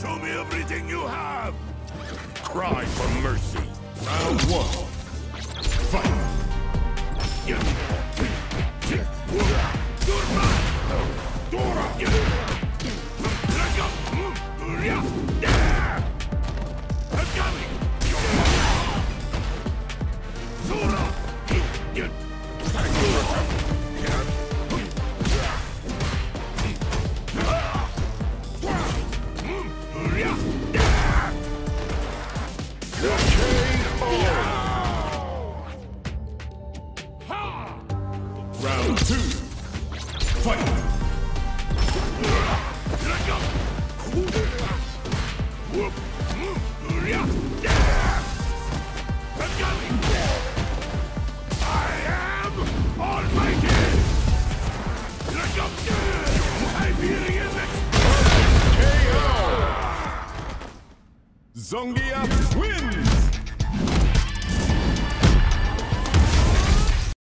Show me everything you have! Cry for mercy. Round one. Round two. Fight! Zongia wins!